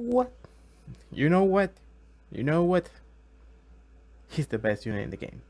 what? You know what? You know what? He's the best unit in the game.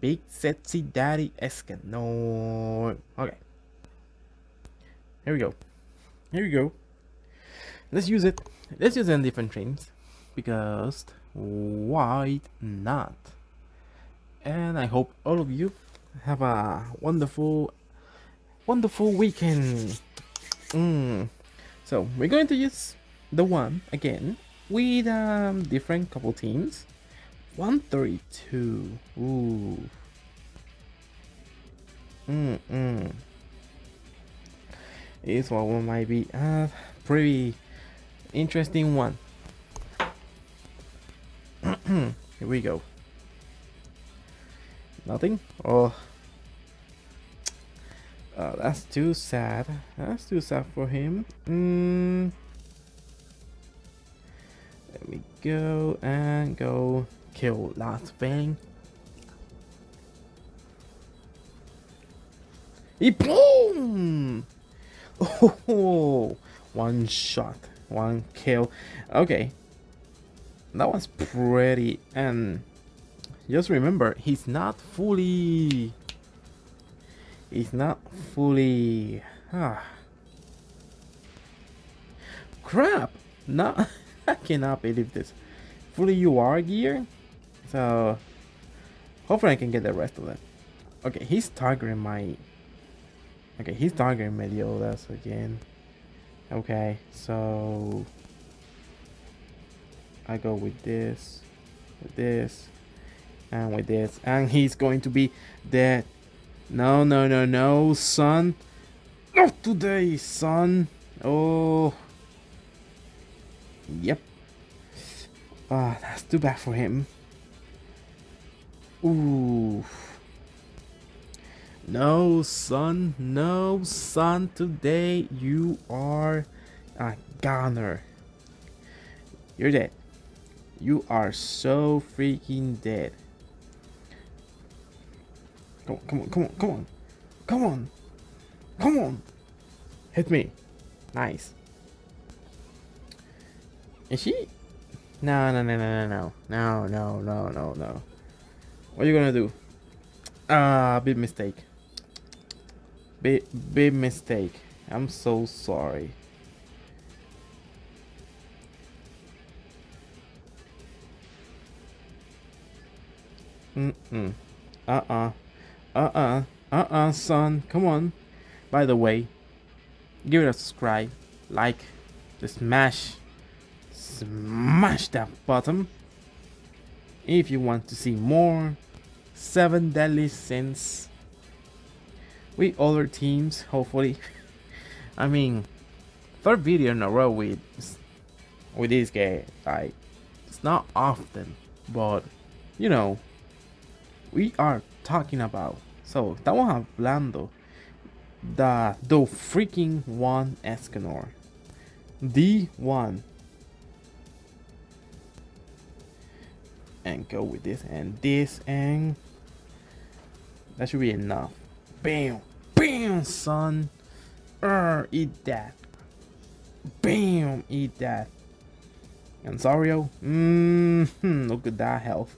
Big sexy daddy Escanor. Okay. Here we go. Here we go. Let's use it. Let's use it in different trains. Because why not? And I hope all of you have a wonderful, wonderful weekend. Mm. So we're going to use the one again with um, different couple teams. 132. Ooh. Mm mm. This one might be a pretty interesting one. Here we go. Nothing? Oh. Oh. that's too sad. That's too sad for him. Mm. There we go and go kill last thing. He boom! Oh, one shot, one kill. Okay, that was pretty. And just remember, he's not fully. He's not fully. Ah. Crap! No, I cannot believe this. Fully UR gear. So hopefully I can get the rest of them. Okay, he's targeting my Okay, he's targeting Meliodas again. Okay, so I go with this, with this, and with this, and he's going to be dead. No, no, no, no, son. Not today, son. Oh. Yep. Ah, oh, that's too bad for him. Ooh. No, son. No, son. Today you are a goner. You're dead. You are so freaking dead. Come on, come on, come on, come on. Come on. Come on. Hit me. Nice. Is she? No, no, no, no, no, no. No, no, no, no, no. What are you gonna do? Ah, big mistake. Big, big mistake. I'm so sorry. Mm-mm. Uh-uh. Uh-uh. Uh-uh, son. Come on. By the way, give it a subscribe, like, smash, smash that button. If you want to see more 7 Deadly Sins with other teams, hopefully. I mean, third video in a row with with this game. Like, it's not often, but you know, we are talking about. So, That estamos hablando the the freaking one Escanor, the one. And go with this and this and that should be enough. Bam! Bam, son! Eat that. Bam! Eat that. And Zario? Mmm, look at that health.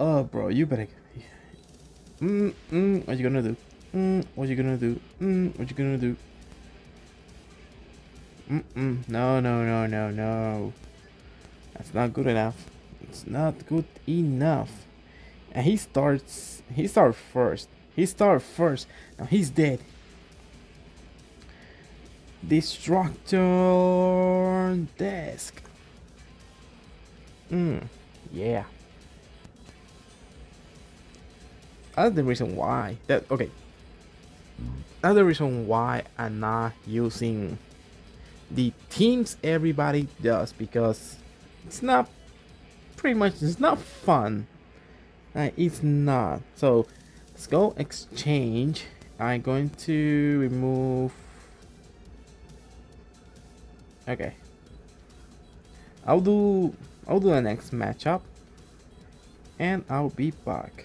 Oh, bro, you better... Mmm, mm, what you gonna do? Mm, what you gonna do? Mm, what you gonna do? Mm mm, no, no, no, no, no. That's not good enough. It's not good enough. And he starts, he starts first. He starts first. Now he's dead. Destructor desk. Hmm. Yeah. The reason why. That okay. The reason why I'm not using the teams everybody does because it's not pretty much it's not fun. Uh, it's not. So Let's go exchange. I'm going to remove... Okay. I'll do... I'll do the next matchup. And I'll be back.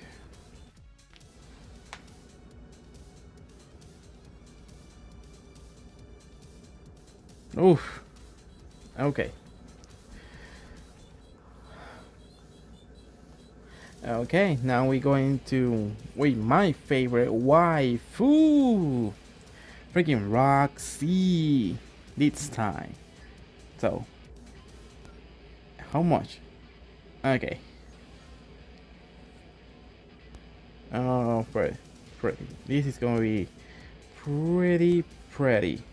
Oof. Okay. Okay, now we're going to wait my favorite waifu. Freaking Roxy this time. So how much? Okay. Oh, pretty, pretty. This is gonna be pretty, pretty.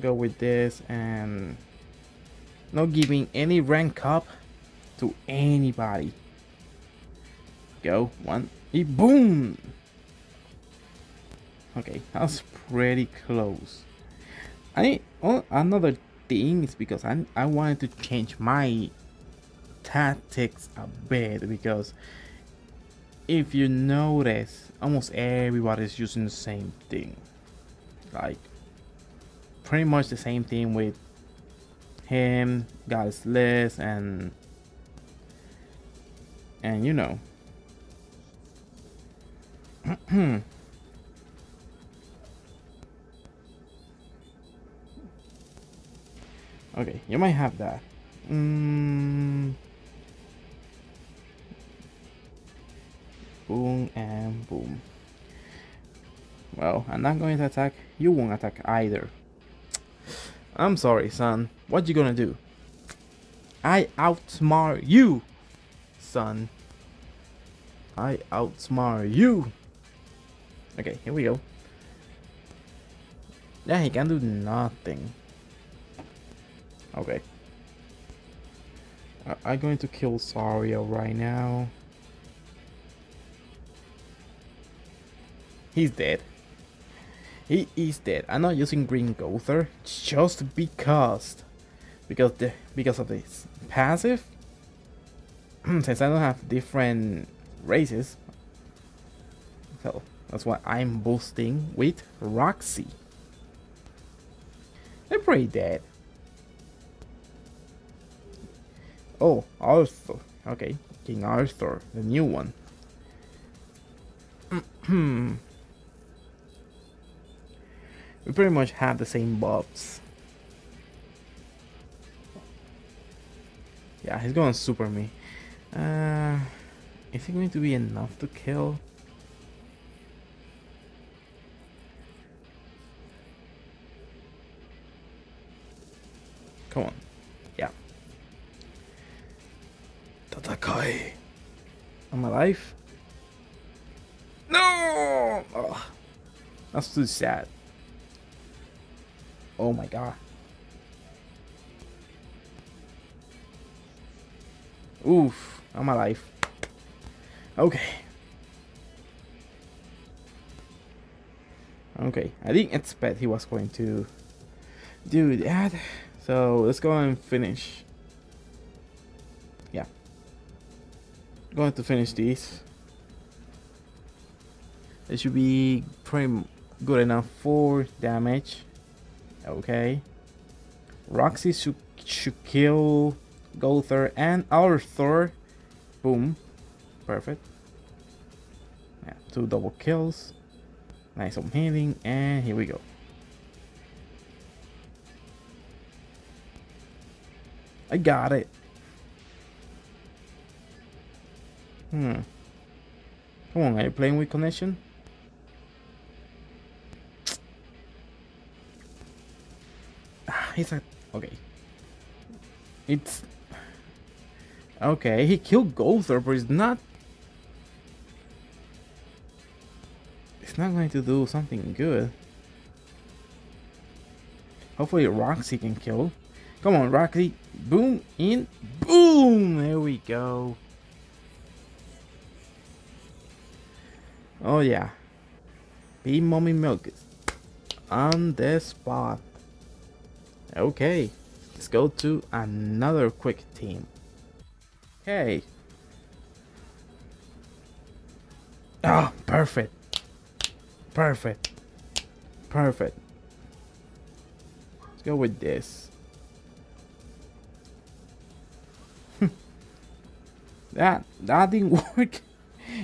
Go with this and not giving any rank up to anybody. Go one, e boom. Okay, that's pretty close. I oh, another thing is because I I wanted to change my tactics a bit because if you notice almost everybody's using the same thing like pretty much the same thing with him his list and and you know okay you might have that mm. Boom and boom. Well, I'm not going to attack. You won't attack either. I'm sorry, son. What you gonna do? I outsmart you, son. I outsmart you. Okay, here we go. Yeah, he can do nothing. Okay. I'm going to kill Sario right now. He's dead. He is dead. I'm not using Green Gowther just because because the because of this passive. Since I don't have different races, so that's why I'm boosting with Roxy. They're pretty dead. Oh, Arthur. Okay, King Arthur, the new one. Hmm. We pretty much have the same buffs. Yeah, he's going super me. Uh, is it going to be enough to kill? Come on. Yeah. Tatakai. I'm alive? No! Oh, that's too sad. Oh my god. Oof, On my life. Okay. Okay, I didn't expect he was going to do that. So let's go and finish. Yeah. Going to finish these. It should be pretty good enough for damage. Okay. Roxy should, should kill Gowther and Arthur. Boom. Perfect. Yeah, two double kills. Nice on healing, and here we go. I got it. Hmm. Come on, are you playing with connection? He's like, okay. It's okay. He killed Gowther, but he's not. It's not going to do something good. Hopefully, Roxy can kill. Come on, Roxy. Boom, in, boom. There we go. Oh yeah. Be mommy milk on the spot. Okay, let's go to another quick team. Okay. Ah, oh, perfect. Perfect. Perfect. Let's go with this. that that didn't work.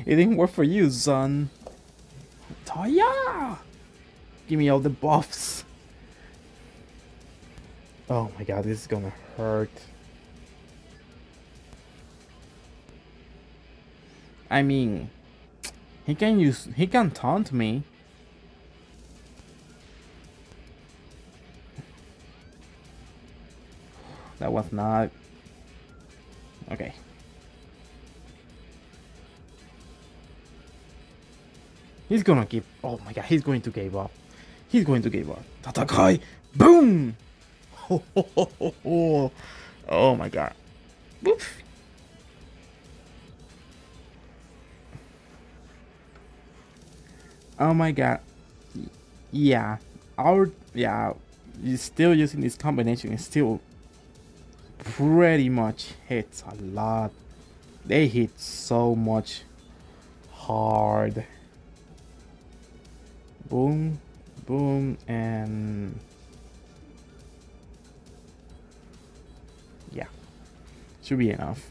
It didn't work for you, son. Toya! Give me all the buffs. Oh my god, this is gonna hurt. I mean, he can use, he can taunt me. That was not... Okay. He's gonna give... Oh my god, he's going to give up. He's going to give up. Tatakai! Boom! oh my god. Oof. Oh my god. Yeah. Our... Yeah. Still using this combination is still pretty much hits a lot. They hit so much hard. Boom, boom, and should be enough.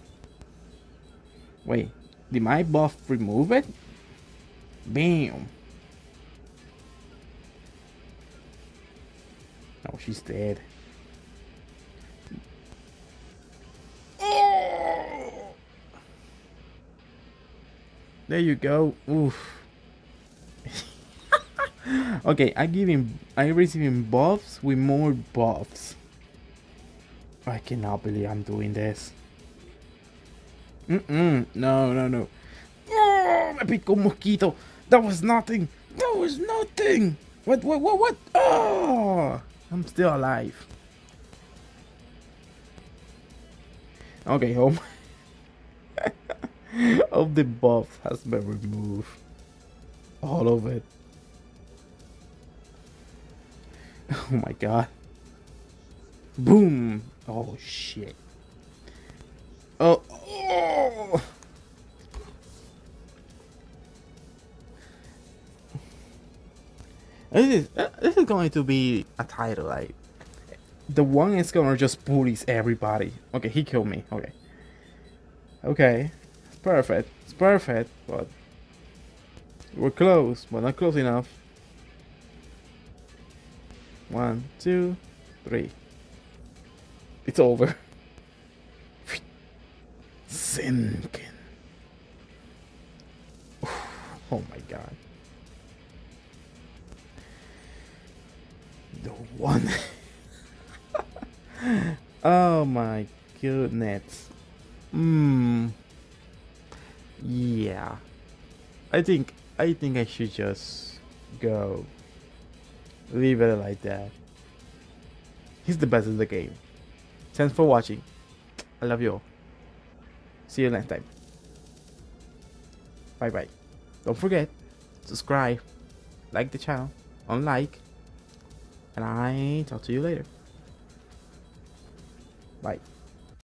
Wait, did my buff remove it? Bam. Oh, she's dead. There you go. Oof. okay, I give him I receive him buffs with more buffs. I cannot believe I'm doing this. Mm-mm. No, no, no. Oh, me picó un mosquito. That was nothing. That was nothing. What, what, what, what? Oh, I'm still alive. Okay, home. of the buff has been removed. All of it. Oh my god. Boom! Oh shit. Oh. This is uh, this is going to be a title like the one is gonna just bullies everybody. Okay, he killed me. Okay. Okay It's perfect. It's perfect, but we're close, but not close enough. One, two, three. It's over. Sinking. Oh my god. One. oh my goodness. Mmm. Yeah. I think I think I should just go. Leave it like that. He's the best in the game. Thanks for watching. I love you all. See you next time. Bye bye. Don't forget, subscribe, like the channel, unlike, and I talk to you later. Bye.